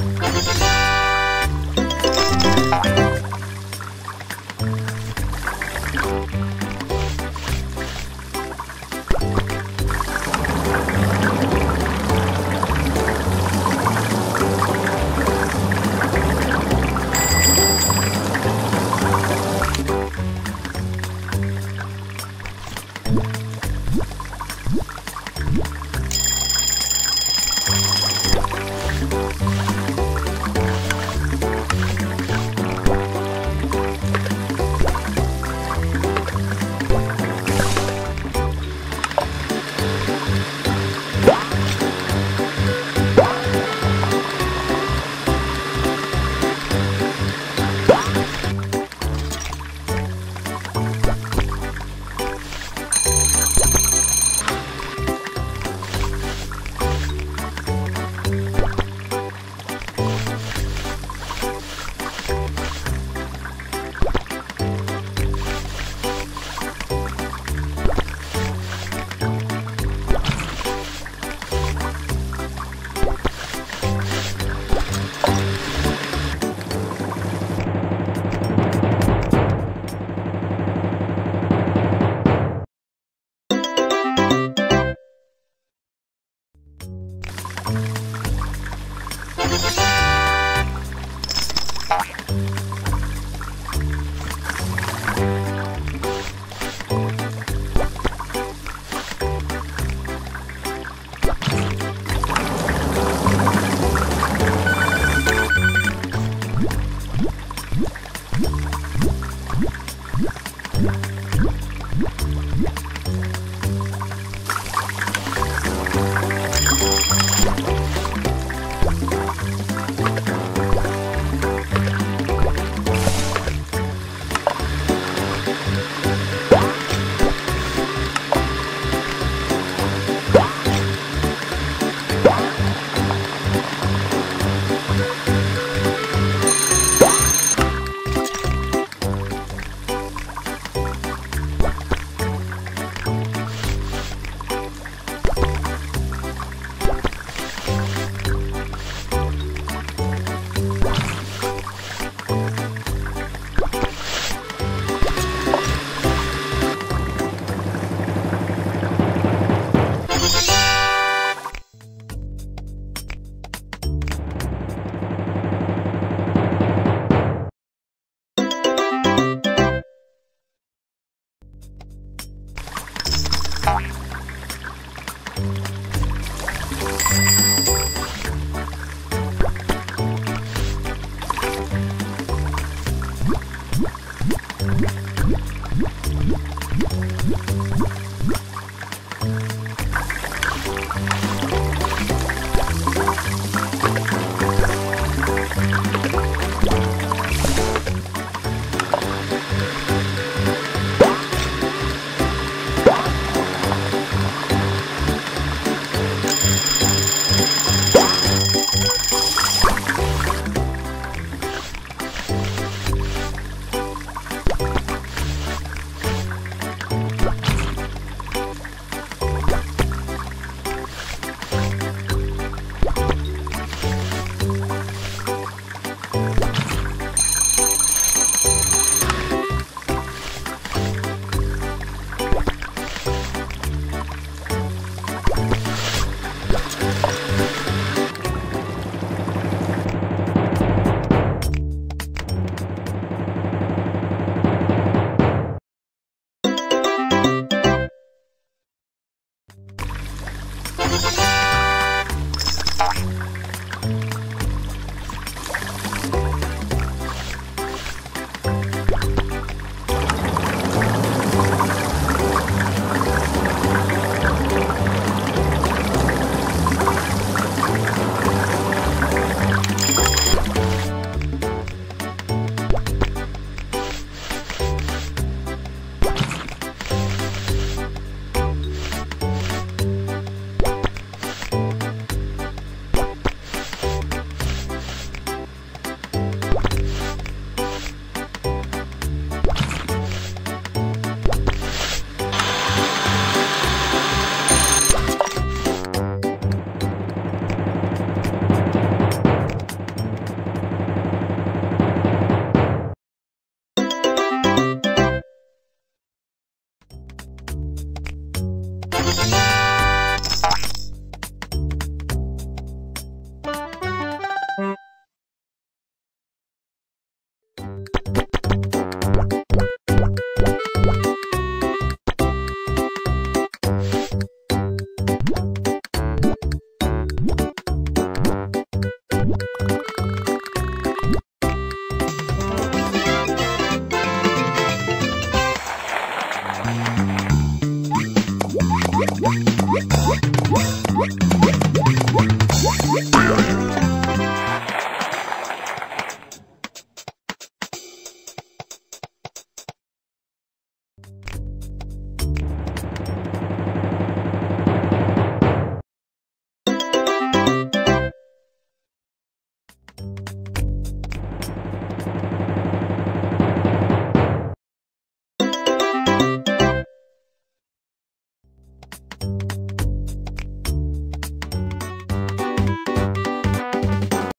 Música Yeah.